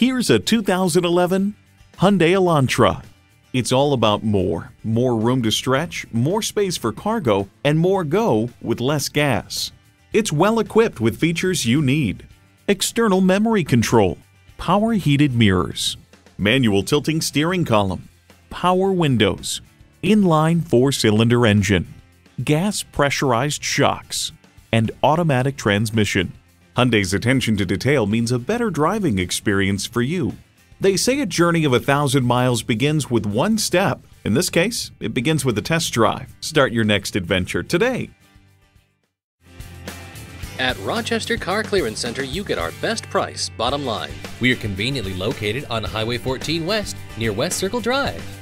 Here's a 2011 Hyundai Elantra. It's all about more. More room to stretch, more space for cargo, and more go with less gas. It's well equipped with features you need. External memory control, power heated mirrors, manual tilting steering column, power windows, inline four-cylinder engine, gas pressurized shocks, and automatic transmission. Hyundai's attention to detail means a better driving experience for you. They say a journey of a thousand miles begins with one step. In this case, it begins with a test drive. Start your next adventure today. At Rochester Car Clearance Center, you get our best price, bottom line. We are conveniently located on Highway 14 West near West Circle Drive.